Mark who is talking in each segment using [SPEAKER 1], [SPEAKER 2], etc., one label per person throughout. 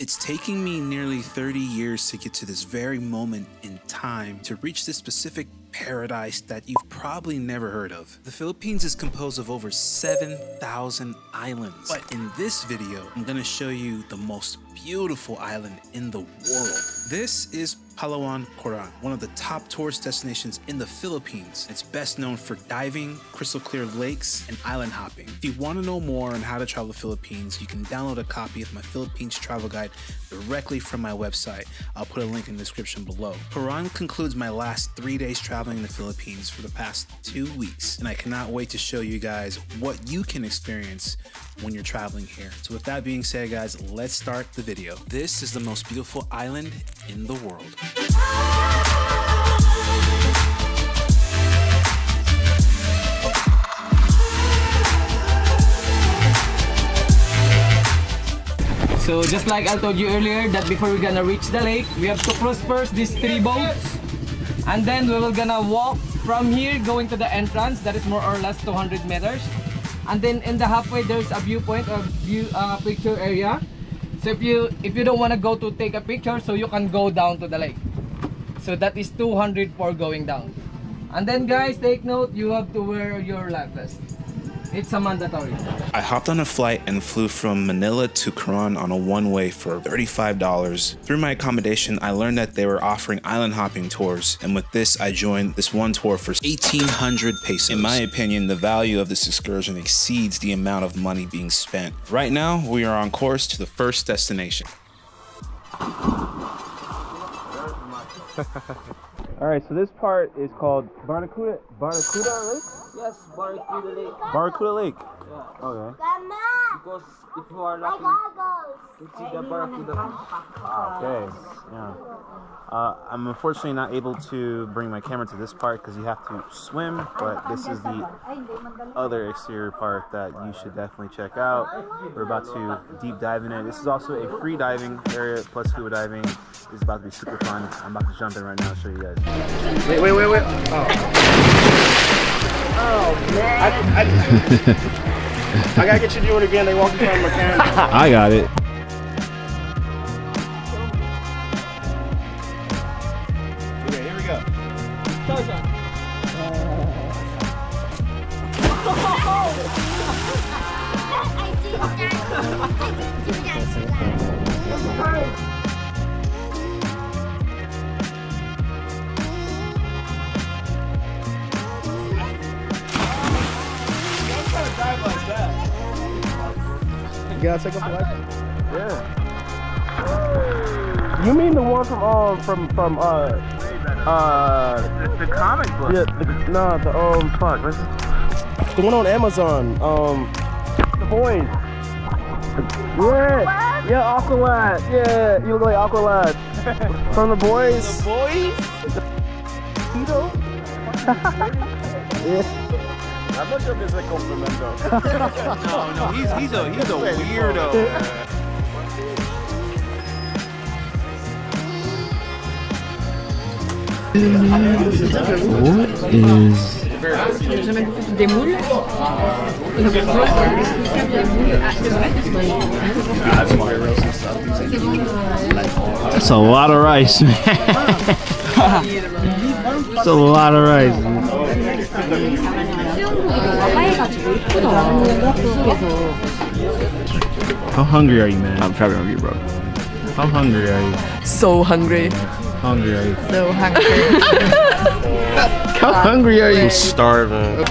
[SPEAKER 1] It's taking me nearly 30 years to get to this very moment in time to reach this specific paradise that you've probably never heard of. The Philippines is composed of over 7,000 islands. But in this video, I'm gonna show you the most beautiful island in the world. This is Palawan, Coron, one of the top tourist destinations in the Philippines. It's best known for diving, crystal clear lakes, and island hopping. If you want to know more on how to travel the Philippines, you can download a copy of my Philippines travel guide directly from my website. I'll put a link in the description below. Coron concludes my last three days traveling in the Philippines for the past two weeks, and I cannot wait to show you guys what you can experience when you're traveling here. So with that being said, guys, let's start the video. This is the most beautiful island in the world.
[SPEAKER 2] So just like I told you earlier that before we're gonna reach the lake, we have to cross first these three boats. And then we will gonna walk from here going to the entrance that is more or less 200 meters. And then in the halfway there's a viewpoint or view uh, picture area. So if you if you don't want to go to take a picture so you can go down to the lake. So that is 200 for going down. And then guys take note you have to wear your life vest. It's a mandatory.
[SPEAKER 1] I hopped on a flight and flew from Manila to Coron on a one way for $35. Through my accommodation, I learned that they were offering island hopping tours, and with this, I joined this one tour for 1800 pesos. In my opinion, the value of this excursion exceeds the amount of money being spent. Right now, we are on course to the first destination.
[SPEAKER 3] All right, so this part is called Barracuda Barracuda Lake.
[SPEAKER 2] Yes, Barracuda Lake.
[SPEAKER 3] Barracuda Lake.
[SPEAKER 2] Yeah.
[SPEAKER 3] Okay.
[SPEAKER 4] Grandma,
[SPEAKER 2] Because if you are lucky,
[SPEAKER 4] goggles.
[SPEAKER 2] you see the Barracuda.
[SPEAKER 3] Okay. Yeah. Uh, I'm unfortunately not able to bring my camera to this part because you have to swim, but this is the other exterior part that you should definitely check out. We're about to deep dive in it. This is also a free diving area plus scuba diving. It's about to be super fun. I'm about to jump in right now and show you guys.
[SPEAKER 5] Wait, wait, wait, wait. Oh. Oh, man. I, I, I gotta get you to do it again. They walk in front of my camera.
[SPEAKER 3] I got it.
[SPEAKER 5] You gotta take off the light. Yeah. You mean the one from um from from uh uh
[SPEAKER 3] The comic book.
[SPEAKER 5] yeah the, no the um fuck what's it? the one on Amazon um the boys yeah yeah Aqualad yeah you look like Aqualad from the boys the boys yeah
[SPEAKER 3] I'm not sure if it's a compliment though. no, no, he's he's a he's a weirdo.
[SPEAKER 6] What is
[SPEAKER 7] Des moules
[SPEAKER 6] that's a lot of rice, man. That's a lot of rice. How hungry are you, man?
[SPEAKER 7] I'm very hungry, bro.
[SPEAKER 6] How hungry are you?
[SPEAKER 7] So hungry.
[SPEAKER 6] Hungry are you?
[SPEAKER 7] So hungry.
[SPEAKER 6] How hungry are you?
[SPEAKER 5] I'm starving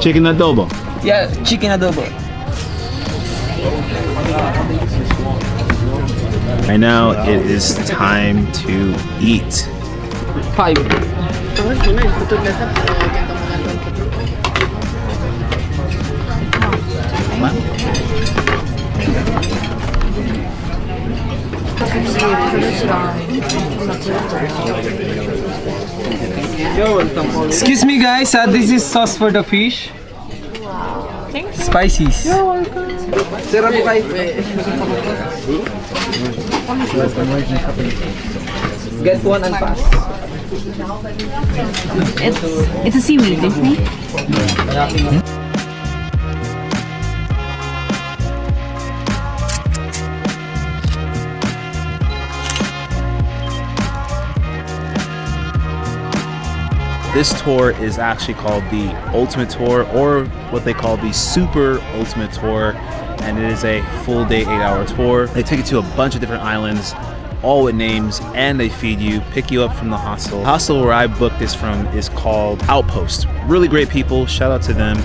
[SPEAKER 6] Chicken adobo.
[SPEAKER 2] Yeah, chicken adobo.
[SPEAKER 1] Right now, it is time to eat.
[SPEAKER 2] Five. Excuse me guys, uh, this is sauce for the fish. Spices. Get one and pass.
[SPEAKER 8] It's it's a seaweed, isn't it? Hmm?
[SPEAKER 1] This tour is actually called the Ultimate Tour, or what they call the Super Ultimate Tour, and it is a full day, eight hour tour. They take you to a bunch of different islands all with names, and they feed you, pick you up from the hostel. The hostel where I booked this from is called Outpost. Really great people. Shout out to them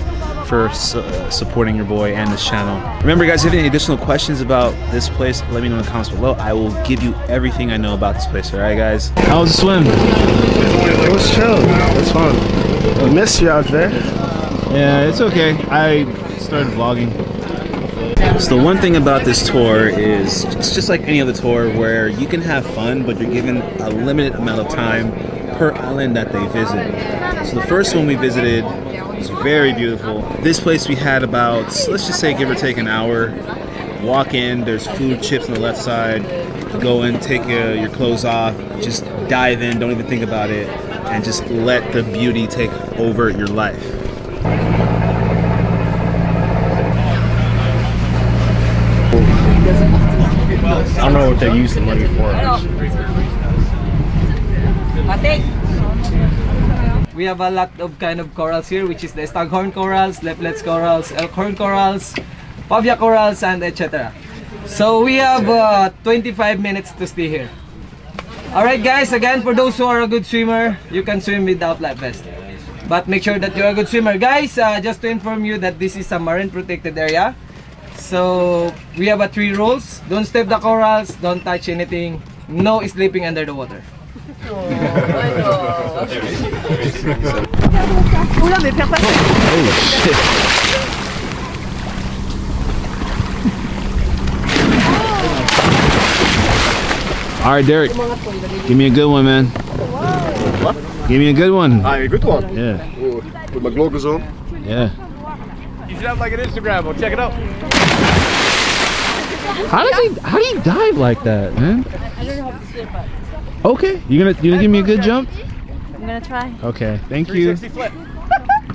[SPEAKER 1] for su- uh, supporting your boy and this channel. Remember, guys, if you have any additional questions about this place, let me know in the comments below. I will give you everything I know about this place. All right, guys.
[SPEAKER 6] How was the swim?
[SPEAKER 5] It was chill. It was fun. I missed you out there.
[SPEAKER 6] Yeah, it's okay. I started vlogging.
[SPEAKER 1] So the one thing about this tour is it's just like any other tour where you can have fun, but you're given a limited amount of time per island that they visit. So the first one we visited was very beautiful. This place we had about let's just say give or take an hour. Walk in, there's food, chips on the left side. Go in, take uh, your clothes off, just dive in, don't even think about it, and just let the beauty take over your life.
[SPEAKER 5] I don't know what they use the money for.
[SPEAKER 2] We have a lot of kind of corals here, which is the staghorn corals, leaflets corals, elkhorn corals, pavia corals, and etc. So we have uh, 25 minutes to stay here. Alright guys, again, for those who are a good swimmer, you can swim without life vest. But make sure that you're a good swimmer. Guys, uh, just to inform you that this is a marine protected area. So we have a three rules. Don't step the corals, don't touch anything, no sleeping under the water.
[SPEAKER 6] All right, Derek. Give me a good one, man. Give me a good one.
[SPEAKER 5] Ah, a good one.
[SPEAKER 6] Yeah,
[SPEAKER 5] With my gloves on.
[SPEAKER 6] yeah.
[SPEAKER 5] You should have like an Instagram. We'll check it out.
[SPEAKER 6] How does he? How do you dive like that, man?
[SPEAKER 8] I don't know how to swim, but
[SPEAKER 6] Okay, you gonna you gonna give me a good jump?
[SPEAKER 8] I'm gonna try.
[SPEAKER 6] Okay, thank you.
[SPEAKER 5] flip.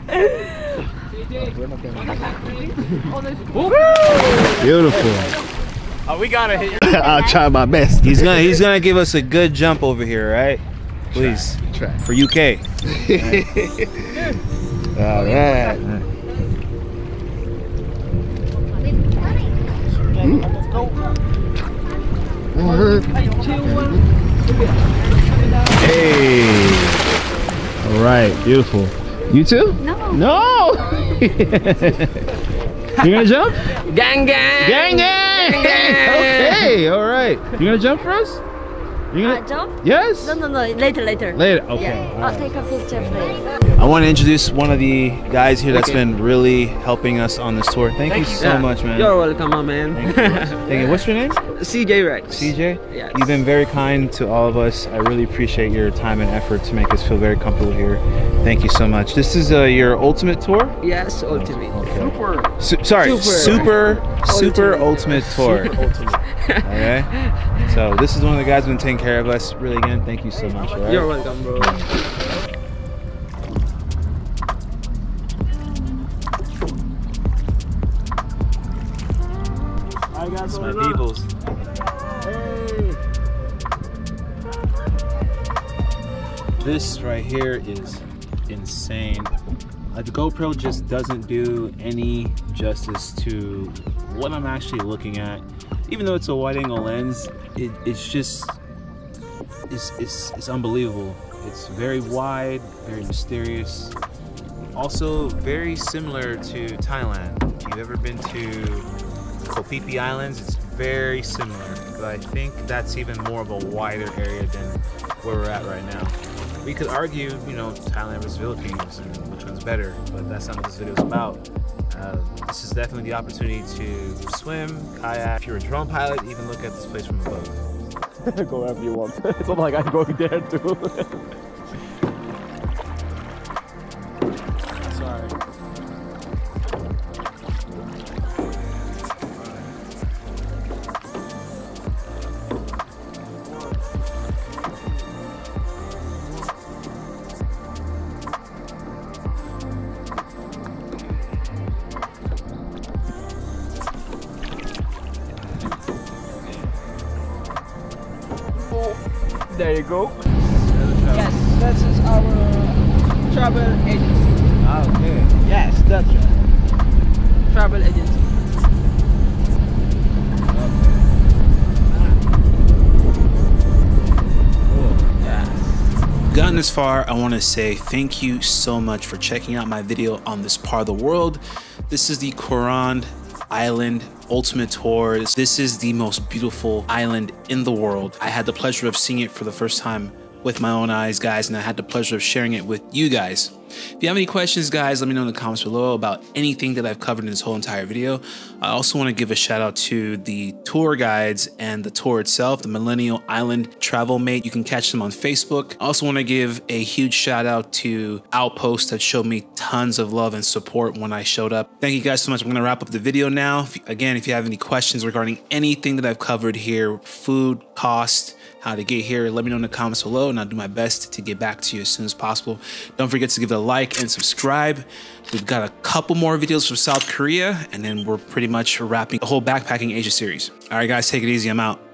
[SPEAKER 6] Beautiful.
[SPEAKER 5] Oh, we gotta hit your
[SPEAKER 1] I'll try my best. He's gonna he's gonna give us a good jump over here, right? Please.
[SPEAKER 5] Try.
[SPEAKER 1] For UK.
[SPEAKER 5] All right.
[SPEAKER 6] Hey. All right, beautiful. You too?
[SPEAKER 8] No.
[SPEAKER 6] No. you gonna jump?
[SPEAKER 2] Gang gang!
[SPEAKER 6] Gang gang. gang, gang. okay, all right. You gonna jump for us? You
[SPEAKER 8] Uh,
[SPEAKER 6] gonna?
[SPEAKER 8] jump?
[SPEAKER 6] Yes.
[SPEAKER 8] No, no, no. Later, later.
[SPEAKER 6] Later. Okay.
[SPEAKER 8] Yeah. I'll
[SPEAKER 6] right.
[SPEAKER 8] take a picture please.
[SPEAKER 1] I want to introduce one of the guys here that's been really helping us on this tour. Thank, you so much, man.
[SPEAKER 2] You're welcome, my man.
[SPEAKER 1] Thank you. Thank you. What's your name?
[SPEAKER 2] CJ Rex.
[SPEAKER 1] CJ?
[SPEAKER 2] Yes.
[SPEAKER 1] You've been very kind to all of us. I really appreciate your time and effort to make us feel very comfortable here. Thank you so much. This is uh, your ultimate tour?
[SPEAKER 2] Yes, ultimate.
[SPEAKER 1] Su- sorry,
[SPEAKER 2] Super.
[SPEAKER 1] super, super, ultimate, tour. okay. So this is one of the guys who's been taking care of us. Really, again, thank you so much. right?
[SPEAKER 2] You're welcome, bro.
[SPEAKER 1] My peoples. This right here is insane. Uh, the GoPro just doesn't do any justice to what I'm actually looking at. Even though it's a wide angle lens, it, it's just it's, it's, it's unbelievable. It's very wide, very mysterious. Also very similar to Thailand. If you've ever been to Koh Phi Phi Islands, it's very similar. But I think that's even more of a wider area than where we're at right now. We could argue, you know, Thailand versus Philippines and which one's better, but that's not what this video is about. Uh, this is definitely the opportunity to swim, kayak. If you're a drone pilot, even look at this place from above.
[SPEAKER 5] go wherever you want. it's not like I'm going there too. there you go.
[SPEAKER 2] Yes, that is our
[SPEAKER 6] travel agency.
[SPEAKER 9] Ah, okay. Yes, that's right.
[SPEAKER 6] Travel agency.
[SPEAKER 1] gotten this far, I want to say thank you so much for checking out my video on this part of the world. This is the Coron Island Ultimate Tour. This is the most beautiful island in the world. I had the pleasure of seeing it for the first time with my own eyes, guys, and I had the pleasure of sharing it with you guys. If you have any questions, guys, let me know in the comments below about anything that I've covered in this whole entire video. I also want to give a shout out to the tour guides and the tour itself, the Millennial Island Travel Mate. You can catch them on Facebook. I also want to give a huge shout out to Outpost that showed me tons of love and support when I showed up. Thank you guys so much. I'm going to wrap up the video now. If, again, if you have any questions regarding anything that I've covered here, food, cost, how to get here, let me know in the comments below and I'll do my best to get back to you as soon as possible. Don't forget to give it a like and subscribe. We've got a couple more videos from South Korea and then we're pretty much wrapping the whole backpacking Asia series. All right, guys, take it easy. I'm out.